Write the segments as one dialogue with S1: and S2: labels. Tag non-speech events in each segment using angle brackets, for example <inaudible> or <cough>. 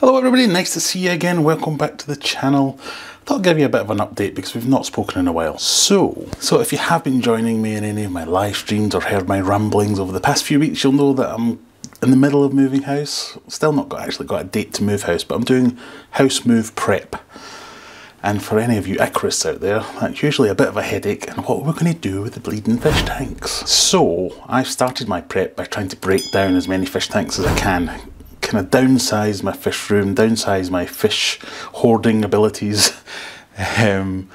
S1: Hello everybody, nice to see you again. Welcome back to the channel. Thought I'd give you a bit of an update because we've not spoken in a while. So, so if you have been joining me in any of my live streams or heard my ramblings over the past few weeks, you'll know that I'm in the middle of moving house. Still not got, actually got a date to move house, but I'm doing house move prep. And for any of you aquarists out there, that's usually a bit of a headache and what we're going to do with the bleeding fish tanks. So, I've started my prep by trying to break down as many fish tanks as I can kind of downsize my fish room, downsize my fish hoarding abilities. <laughs> Um,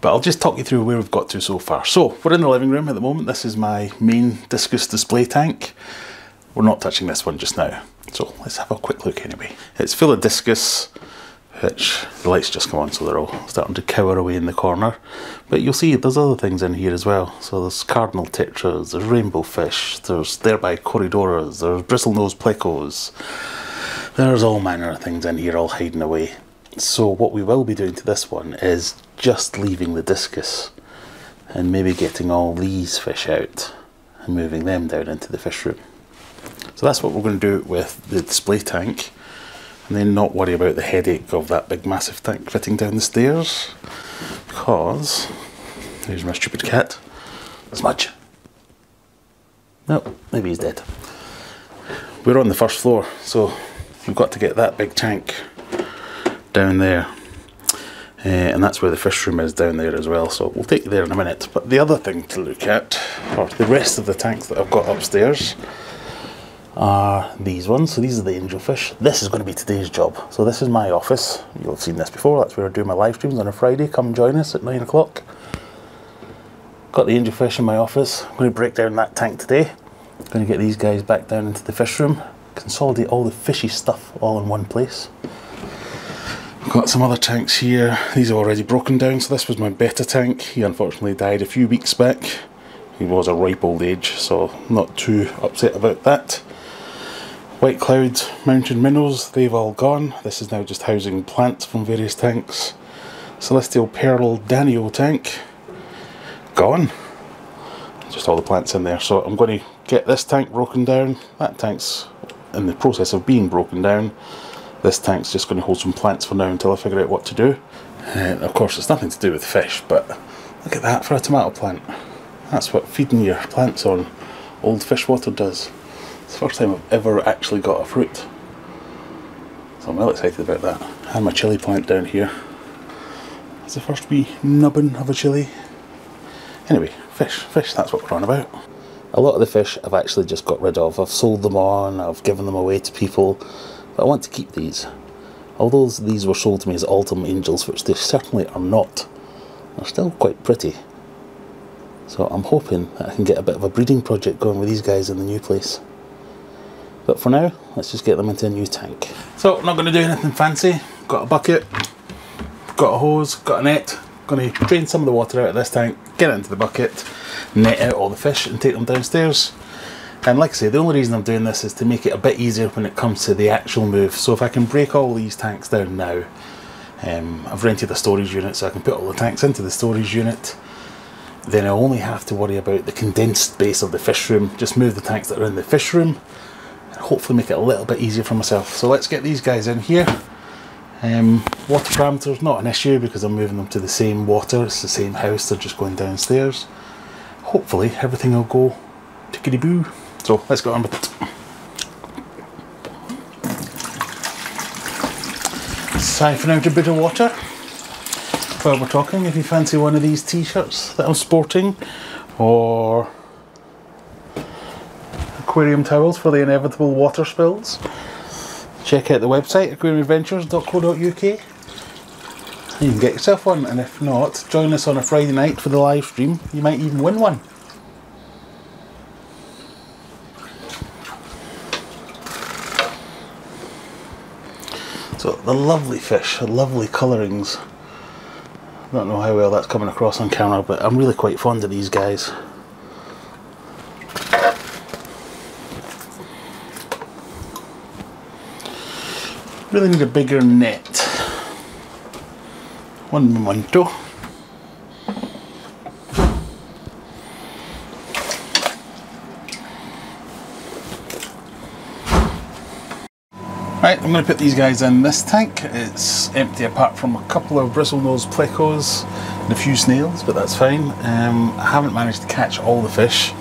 S1: but I'll just talk you through where we've got to so far. So we're in the living room at the moment. This is my main discus display tank. We're not touching this one just now. So let's have a quick look anyway. It's full of discus, the lights just come on so they're all starting to cower away in the corner. But you'll see there's other things in here as well. So there's cardinal tetras, there's rainbow fish, there's sterbai corydoras, there's bristlenose plecos. There's all manner of things in here all hiding away. So what we will be doing to this one is just leaving the discus and maybe getting all these fish out and moving them down into the fish room. So that's what we're going to do with the display tank and then not worry about the headache of that big massive tank fitting down the stairs because there's my stupid cat smudge no maybe he's dead we're on the first floor so we've got to get that big tank down there. Uh, and that's where the fish room is down there as well, so we'll take you there in a minute. But the other thing to look at, or the rest of the tanks that I've got upstairs, are these ones. So these are the angelfish. This is going to be today's job. So this is my office. You'll have seen this before. That's where I do my live streams on a Friday. Come join us at 9 o'clock. Got the angelfish in my office. I'm going to break down that tank today. I'm going to get these guys back down into the fish room. Consolidate all the fishy stuff all in one place. Got some other tanks here. These are already broken down. So this was my betta tank. He unfortunately died a few weeks back. He was a ripe old age, so not too upset about that. White Cloud Mountain Minnows, they've all gone. This is now just housing plants from various tanks. Celestial Pearl Danio tank, gone. Just all the plants in there. So I'm going to get this tank broken down. That tank's in the process of being broken down. This tank's just going to hold some plants for now until I figure out what to do. And of course it's nothing to do with fish, but look at that for a tomato plant. That's what feeding your plants on old fish water does. It's the first time I've ever actually got a fruit. So I'm well excited about that. And my chilli plant down here. It's the first wee nubbin of a chilli. Anyway, fish, fish, that's what we're on about. A lot of the fish I've actually just got rid of. I've sold them on, I've given them away to people but I want to keep these. Although these were sold to me as Autumn Angels, which they certainly are not, they're still quite pretty. So I'm hoping that I can get a bit of a breeding project going with these guys in the new place. But for now, let's just get them into a new tank. So, I'm not going to do anything fancy. Got a bucket, got a hose, got a net. Going to drain some of the water out of this tank, get it into the bucket, net out all the fish and take them downstairs. And like I say, the only reason I'm doing this is to make it a bit easier when it comes to the actual move. So if I can break all these tanks down now, um, I've rented a storage unit so I can put all the tanks into the storage unit. Then I only have to worry about the condensed space of the fish room. Just move the tanks that are in the fish room hopefully make it a little bit easier for myself. So let's get these guys in here. Um, water parameters, not an issue because I'm moving them to the same water. It's the same house, they're just going downstairs. Hopefully everything will go tickety-boo. So let's go on with it. Siphon out a bit of water while we're talking. If you fancy one of these t-shirts that I'm sporting or aquarium towels for the inevitable water spills, check out the website aquariumadventures.co.uk. You can get yourself one, and if not, join us on a Friday night for the live stream. You might even win one. So the lovely fish, the lovely colourings. I don't know how well that's coming across on camera, but I'm really quite fond of these guys. Really need a bigger net. One momento. Right, I'm going to put these guys in this tank. It's empty apart from a couple of bristlenose plecos and a few snails, but that's fine. Um, I haven't managed to catch all the fish,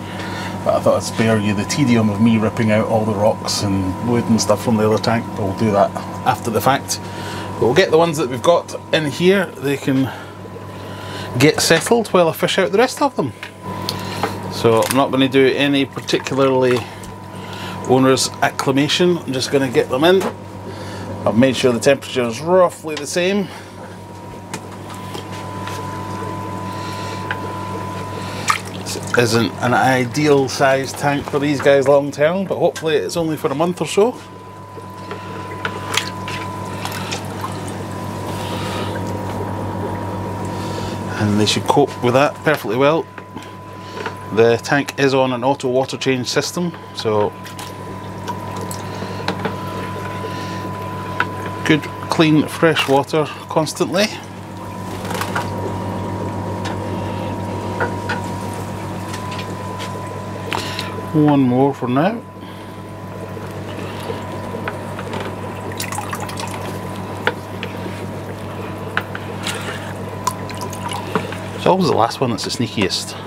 S1: but I thought I'd spare you the tedium of me ripping out all the rocks and wood and stuff from the other tank, but we'll do that after the fact. But we'll get the ones that we've got in here, they can get settled while I fish out the rest of them. So I'm not going to do any particularly onerous acclimation, I'm just going to get them in I've made sure the temperature is roughly the same. Isn't an ideal sized tank for these guys long term, but hopefully it's only for a month or so. And they should cope with that perfectly well. The tank is on an auto water change system, so good clean fresh water constantly. One more for now. It's always the last one that's the sneakiest.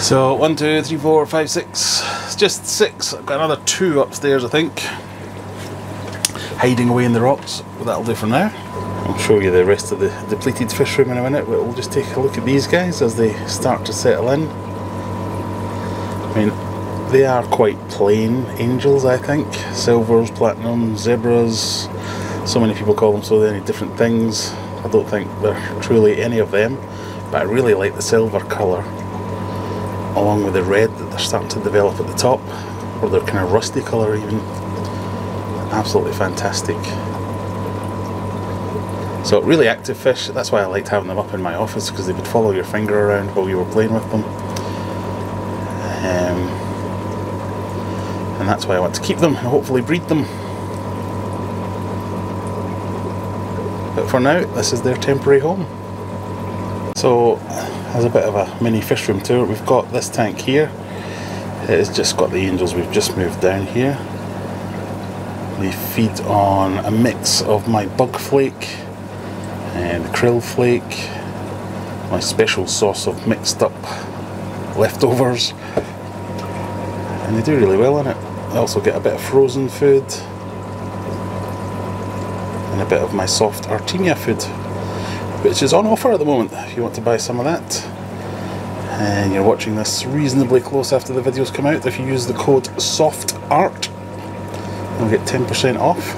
S1: So one, two, three, four, five, six. Just six. I've got another two upstairs, I think. Hiding away in the rocks. But that'll do for now. I'll show you the rest of the depleted fish room in a minute, but we'll just take a look at these guys as they start to settle in. I mean, they are quite plain angels, I think. Silvers, platinum, zebras. So many people call them so many different things. I don't think they're truly any of them, but I really like the silver colour along with the red that they're starting to develop at the top, or their kind of rusty colour even. Absolutely fantastic. So really active fish, that's why I liked having them up in my office because they would follow your finger around while you were playing with them. Um, and that's why I want to keep them and hopefully breed them. But for now, this is their temporary home. So as a bit of a mini fish room tour. We've got this tank here. It's just got the angels we've just moved down here. They feed on a mix of my bug flake and krill flake, my special sauce of mixed up leftovers. And they do really well on it. I also get a bit of frozen food and a bit of my soft Artemia food which is on offer at the moment if you want to buy some of that and you're watching this reasonably close after the videos come out if you use the code SOFTART you'll get 10% off.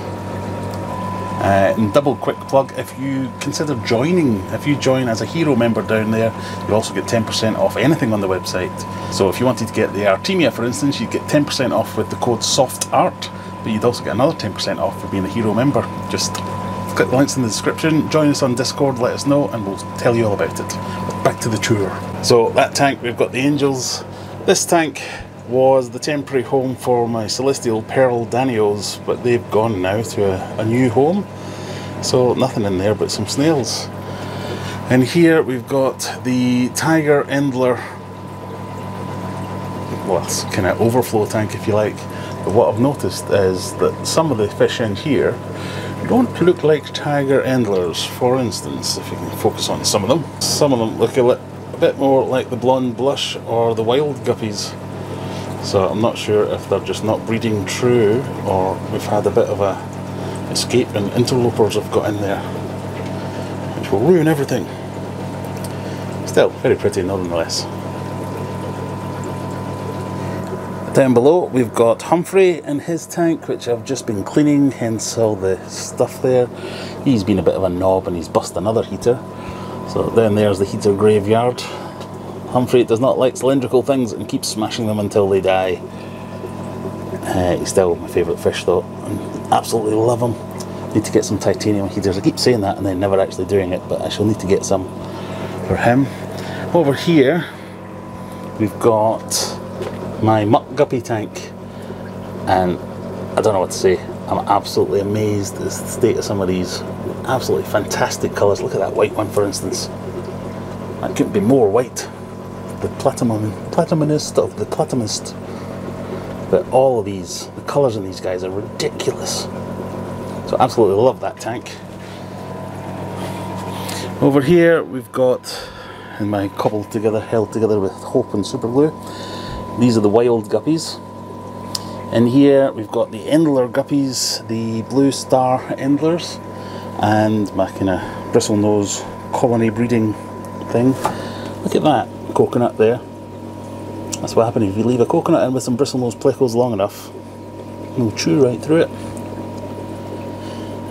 S1: Uh, and double quick plug if you consider joining if you join as a hero member down there you also get 10% off anything on the website. So if you wanted to get the Artemia for instance you'd get 10% off with the code SOFTART but you'd also get another 10% off for being a hero member just click the links in the description, join us on Discord, let us know, and we'll tell you all about it. Back to the tour. So that tank, we've got the Angels. This tank was the temporary home for my Celestial Pearl Danios, but they've gone now to a, a new home. So nothing in there but some snails. And here we've got the Tiger Endler, well, it's kind of overflow tank if you like. But what I've noticed is that some of the fish in here don't look like tiger endlers, for instance, if you can focus on some of them. Some of them look a, a bit more like the blonde blush or the wild guppies. So I'm not sure if they're just not breeding true or we've had a bit of a escape and interlopers have got in there, which will ruin everything. Still, very pretty nonetheless. Down below we've got Humphrey in his tank which I've just been cleaning hence all the stuff there. He's been a bit of a knob and he's bust another heater. So then there's the heater graveyard. Humphrey does not like cylindrical things and keeps smashing them until they die. Uh, he's still my favourite fish though and absolutely love him. Need to get some titanium heaters. I keep saying that and then never actually doing it but I shall need to get some for him. Over here we've got my muck guppy tank and I don't know what to say I'm absolutely amazed at the state of some of these absolutely fantastic colours. Look at that white one for instance. That couldn't be more white. The platinum, platinumist of the platinumist. But all of these, the colours in these guys are ridiculous. So absolutely love that tank. Over here we've got, in my cobbled together, held together with hope and super glue, these are the wild guppies. And here we've got the Endler guppies, the blue star Endlers, and my kind of bristle nose colony breeding thing. Look at that coconut there. That's what happens if you leave a coconut in with some bristle nose plecos long enough. It'll chew right through it.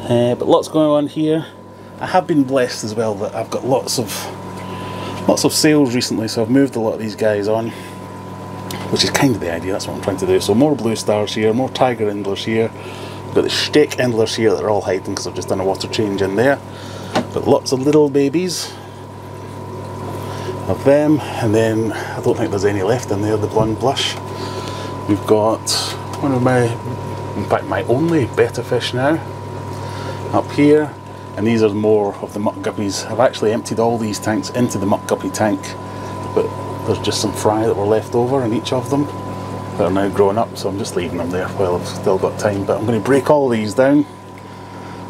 S1: Uh, but lots going on here. I have been blessed as well that I've got lots of lots of sales recently, so I've moved a lot of these guys on, which is kind of the idea. That's what I'm trying to do. So more blue stars here, more tiger endlers here. We've got the Steck endlers here that are all hiding because I've just done a water change in there. But lots of little babies of them, and then I don't think there's any left in there. The blonde blush. We've got one of my, in fact, my only betta fish now up here and these are more of the muck guppies. I've actually emptied all these tanks into the muck guppy tank there's just some fry that were left over in each of them that are now grown up so I'm just leaving them there while I've still got time. But I'm going to break all these down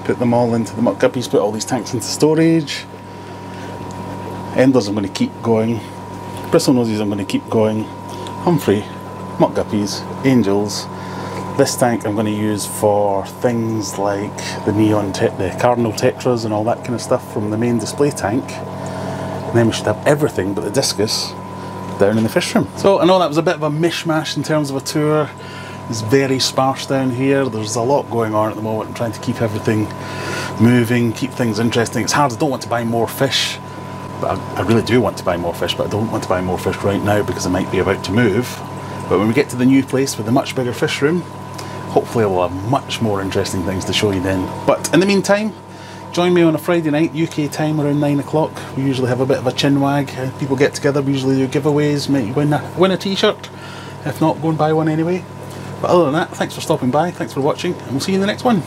S1: put them all into the muck guppies, put all these tanks into storage. Endlers I'm going to keep going. Bristle noses I'm going to keep going. Humphrey, muck guppies, angels. This tank I'm going to use for things like the neon, the cardinal tetras and all that kind of stuff from the main display tank. And then we should have everything but the discus down in the fish room. So I know that was a bit of a mishmash in terms of a tour. It's very sparse down here. There's a lot going on at the moment. I'm trying to keep everything moving, keep things interesting. It's hard. I don't want to buy more fish, but I, I really do want to buy more fish, but I don't want to buy more fish right now because I might be about to move. But when we get to the new place with a much bigger fish room, hopefully I will have much more interesting things to show you then. But in the meantime, join me on a Friday night, UK time around 9 o'clock. We usually have a bit of a chin wag. Uh, people get together, we usually do giveaways, maybe win a, win a t-shirt. If not, go and buy one anyway. But other than that, thanks for stopping by, thanks for watching, and we'll see you in the next one.